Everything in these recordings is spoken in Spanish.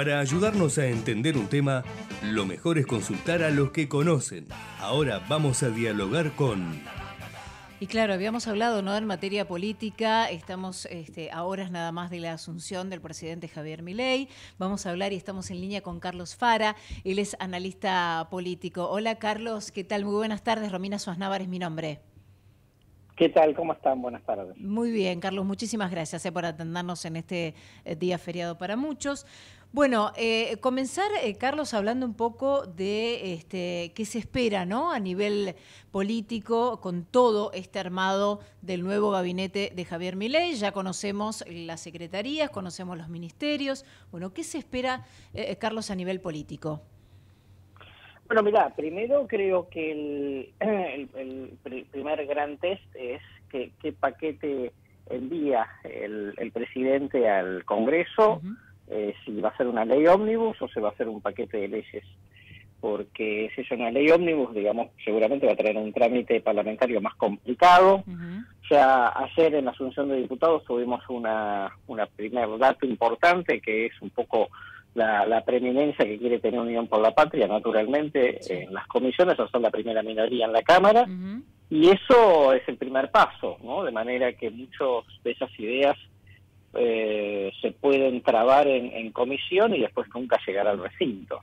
Para ayudarnos a entender un tema, lo mejor es consultar a los que conocen. Ahora vamos a dialogar con... Y claro, habíamos hablado ¿no? en materia política, estamos este, a horas nada más de la asunción del presidente Javier Milei. Vamos a hablar y estamos en línea con Carlos Fara, él es analista político. Hola Carlos, ¿qué tal? Muy buenas tardes, Romina Suárez es mi nombre. ¿Qué tal? ¿Cómo están? Buenas tardes. Muy bien, Carlos, muchísimas gracias eh, por atendernos en este eh, día feriado para muchos. Bueno, eh, comenzar, eh, Carlos, hablando un poco de este, qué se espera ¿no? a nivel político con todo este armado del nuevo gabinete de Javier Milei. Ya conocemos las secretarías, conocemos los ministerios. Bueno, ¿qué se espera, eh, Carlos, a nivel político? Bueno, mira, primero creo que el, primer gran test es que, qué paquete envía el, presidente al Congreso. Eh, si va a ser una ley ómnibus o se va a hacer un paquete de leyes. Porque si es una ley ómnibus, digamos, seguramente va a traer un trámite parlamentario más complicado. Ya ayer en la Asunción de Diputados tuvimos una, una primer dato importante que es un poco la, preeminencia que quiere tener Unión por la Patria, naturalmente, en las comisiones, o son la primera minoría en la Cámara, y eso es el primer paso, ¿no? De manera que muchas de esas ideas eh, se pueden trabar en, comisión y después nunca llegar al recinto.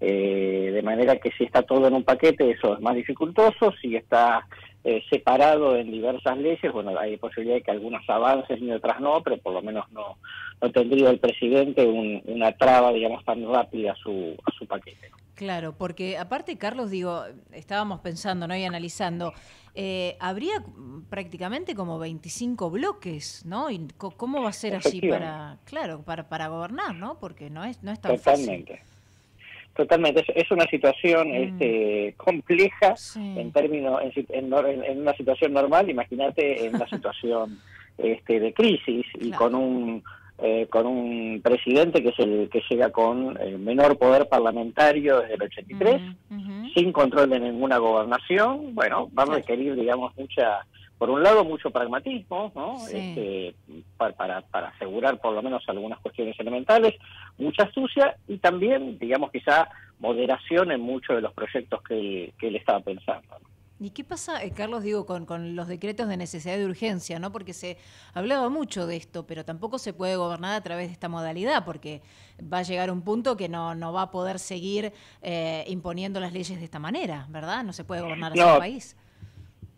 Eh, de manera que si está todo en un paquete eso es más dificultoso, si está eh, separado en diversas leyes, bueno, hay posibilidad de que algunas avancen y otras no, pero por lo menos no, no tendría el presidente una traba, digamos, tan rápida a su, a su paquete. Claro, porque aparte, Carlos, digo, estábamos pensando ¿no? y analizando, eh, habría prácticamente como 25 bloques, ¿no? Y ¿Cómo va a ser así para, claro, para, para gobernar, ¿no? Porque no es, no es tan Totalmente. Totalmente, es, una situación mm. este, compleja en términos, en, en, una situación normal, imagínate en una situación este, de crisis y con un eh, con un presidente que es el que llega con el menor poder parlamentario desde el 83, sin control de ninguna gobernación, bueno, va a requerir, digamos, mucha, por un lado, mucho pragmatismo, ¿no? Este, para, para, asegurar por lo menos algunas cuestiones elementales, mucha astucia y también, digamos, quizá moderación en muchos de los proyectos que, que él estaba pensando. ¿Y qué pasa, eh, Carlos, digo, con, con, los decretos de necesidad de urgencia, ¿no? Porque se hablaba mucho de esto, pero tampoco se puede gobernar a través de esta modalidad, porque va a llegar un punto que no, no va a poder seguir eh, imponiendo las leyes de esta manera, ¿verdad? No se puede gobernar así el país.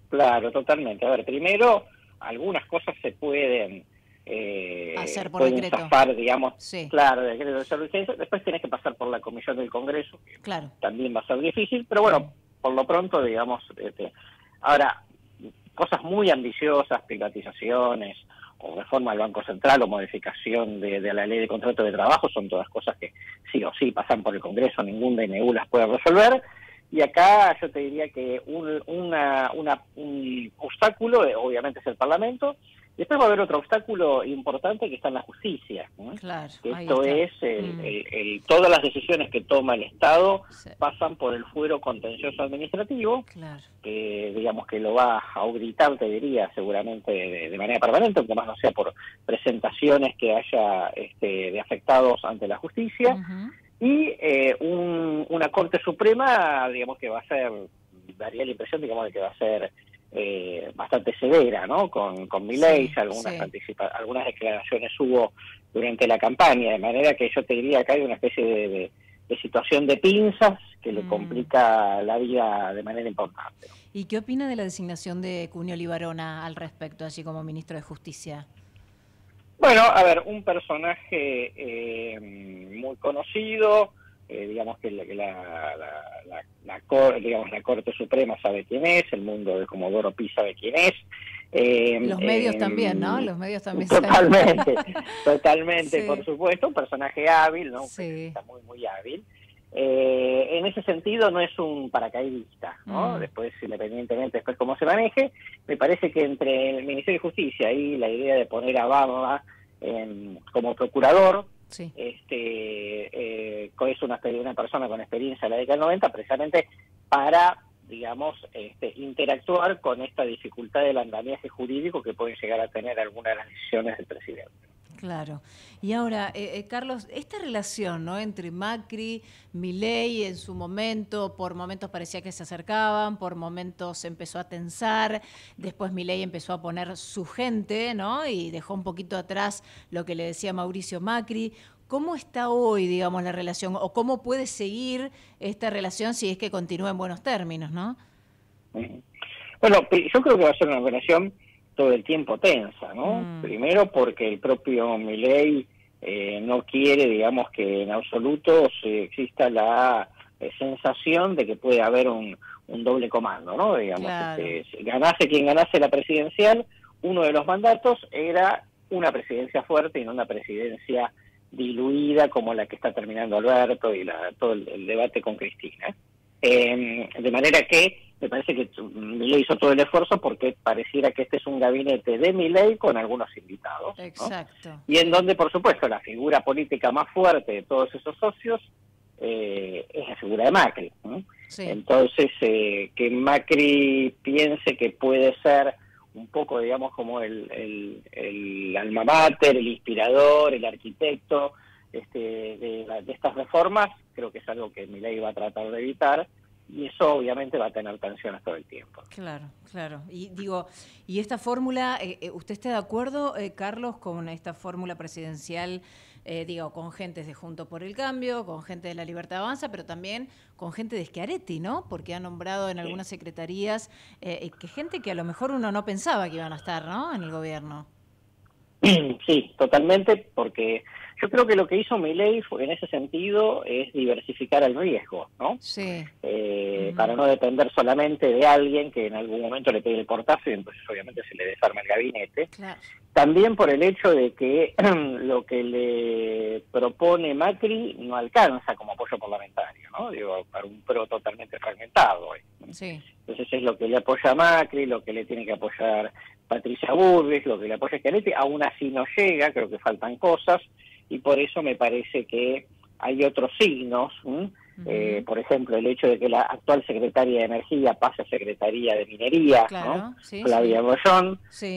Claro, totalmente. A ver, primero, algunas cosas se pueden... Eh, Hacer por decreto. digamos, claro, decreto de urgencia. Después tienes que pasar por la Comisión del Congreso, que claro. también va a ser difícil, pero bueno por lo pronto, digamos, este, ahora, cosas muy ambiciosas, privatizaciones o reforma del Banco Central o modificación de, la ley de contrato de trabajo son todas cosas que sí o sí pasan por el Congreso, ningún DNU las puede resolver. Y acá yo te diría que un, una, un obstáculo, obviamente, es el Parlamento, Después va a haber otro obstáculo importante que está en la justicia. Claro, Esto es, mm. el, todas las decisiones que toma el Estado pasan por el fuero contencioso administrativo, que digamos que lo va a auditar, te diría, seguramente de, manera permanente, aunque más no sea por presentaciones que haya este, de afectados ante la justicia. Y eh, una Corte Suprema, digamos que va a ser, daría la impresión, digamos, de que va a ser eh, bastante severa, ¿no? Con, con mi ley, algunas, algunas declaraciones hubo durante la campaña, de manera que yo te diría que hay una especie de, situación de pinzas que le mm. complica la vida de manera importante. ¿Y qué opina de la designación de Cunio Libarona al respecto, así como ministro de Justicia? Bueno, a ver, un personaje eh, muy conocido, eh, digamos que la, la, la, la, digamos, la Corte Suprema sabe quién es, el mundo de Comodoro Pi sabe quién es. Eh, Los medios también, ¿no? Los medios también Totalmente, totalmente, por supuesto, un personaje hábil, ¿no? Sí. muy, muy hábil. Eh, en ese sentido no es un paracaidista, ¿no? Mm. Después, independientemente después cómo se maneje, me parece que entre el Ministerio de Justicia y la idea de poner a Baba como procurador, Sí. Este, eh, es una, una persona con experiencia en la década del 90 precisamente para, digamos, este, interactuar con esta dificultad del andamiaje jurídico que pueden llegar a tener algunas de las decisiones del presidente. Claro. Y ahora, eh, eh, Carlos, esta relación ¿no? entre Macri, Milei en su momento, por momentos parecía que se acercaban, por momentos empezó a tensar, después Milei empezó a poner su gente, ¿no? Y dejó un poquito atrás lo que le decía Mauricio Macri. ¿Cómo está hoy, digamos, la relación? ¿O cómo puede seguir esta relación si es que continúa en buenos términos, no? Bueno, yo creo que va a ser una relación todo el tiempo tensa, ¿no? Mm. Primero porque el propio Milei eh, no quiere, digamos, que en absoluto se exista la eh, sensación de que puede haber un, doble comando, ¿no? Digamos, este, ganase quien ganase la presidencial, uno de los mandatos era una presidencia fuerte y no una presidencia diluida como la que está terminando Alberto y la, todo el, debate con Cristina. Eh, de manera que me parece que Milei hizo todo el esfuerzo porque pareciera que este es un gabinete de Milei con algunos invitados. Exacto. Y en donde, por supuesto, la figura política más fuerte de todos esos socios eh, es la figura de Macri. Entonces, eh, que Macri piense que puede ser un poco, digamos, como el, el, el alma mater, el inspirador, el arquitecto este, de, de estas reformas, creo que es algo que Milei va a tratar de evitar y eso obviamente va a tener tensiones todo el tiempo. Claro, claro. Y digo, ¿y esta fórmula, eh, eh, usted está de acuerdo, eh, Carlos, con esta fórmula presidencial, digo, con gente de Junto por el Cambio, con gente de la Libertad Avanza, pero también con gente de Schiaretti, ¿no? Porque ha nombrado en algunas secretarías que gente que a lo mejor uno no pensaba que iban a estar, ¿no? En el gobierno. Sí, totalmente, porque yo creo que lo que hizo Milei en ese sentido es diversificar el riesgo, ¿no? Sí. Eh, para no depender solamente de alguien que en algún momento le pegue el portazo y entonces obviamente se le desarma el gabinete. También por el hecho de que lo que le propone Macri no alcanza como apoyo parlamentario, ¿no? Digo, para un pro totalmente fragmentado. Sí. Entonces es lo que le apoya Macri, lo que le tiene que apoyar Patricia Burris, lo que le apoya Schiaretti, aún así no llega, creo que faltan cosas y por eso me parece que hay otros signos, eh, por ejemplo, el hecho de que la actual secretaria de Energía pase a Secretaría de Minería, ¿no? Flavia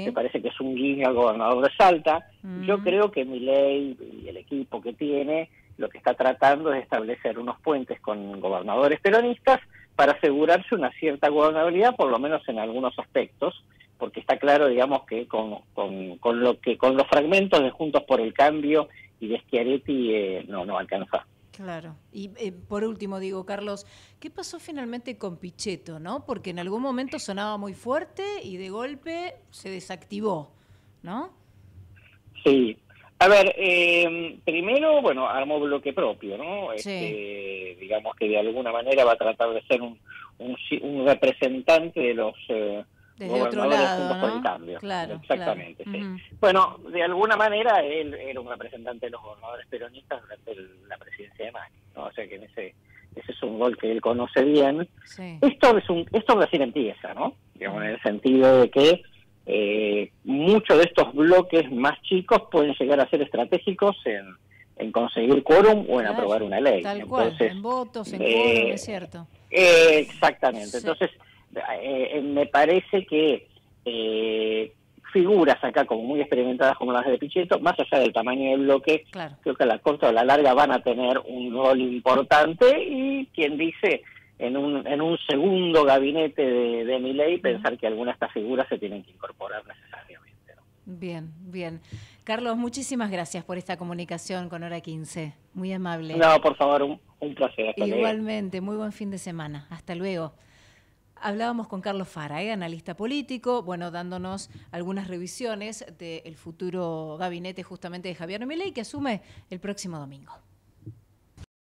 me parece que es un guiño al gobernador de Salta. Yo creo que mi ley y el equipo que tiene lo que está tratando es establecer unos puentes con gobernadores peronistas para asegurarse una cierta gobernabilidad, por lo menos en algunos aspectos, porque está claro, digamos, que con, con, con lo que con los fragmentos de Juntos por el Cambio y de Schiaretti eh, no, no alcanza. Claro. Y eh, por último, digo, Carlos, ¿qué pasó finalmente con Pichetto, no? Porque en algún momento sonaba muy fuerte y de golpe se desactivó, ¿no? Sí. A ver, eh, primero, bueno, armó bloque propio, ¿no? Este, digamos que de alguna manera va a tratar de ser un, un, representante de los desde otro lado, por el cambio. Claro, Exactamente, sí. Bueno, de alguna manera él era un representante de los gobernadores peronistas durante la presidencia de Macri, ¿no? O sea que en ese ese es un gol que él conoce bien. Esto es un esto recién empieza, ¿no? Digamos, en el sentido de que eh, muchos de estos bloques más chicos pueden llegar a ser estratégicos en, en conseguir quórum o en aprobar una ley. Tal cual, en votos, en quórum, eh, es cierto. Eh, exactamente. Entonces, eh, me parece que eh, figuras acá como muy experimentadas como las de Pichetto, más allá del tamaño del bloque, creo que a la corta o a la larga van a tener un rol importante y quien dice en un, en un segundo gabinete de, de mi ley pensar que algunas de estas figuras se tienen que incorporar necesariamente. Bien, bien. Carlos, muchísimas gracias por esta comunicación con Hora 15. Muy amable. No, por favor, un, un placer. Igualmente, muy buen fin de semana. Hasta luego. Hablábamos con Carlos Fara, ¿eh? analista político, bueno, dándonos algunas revisiones del futuro gabinete justamente de Javier Milei que asume el próximo domingo.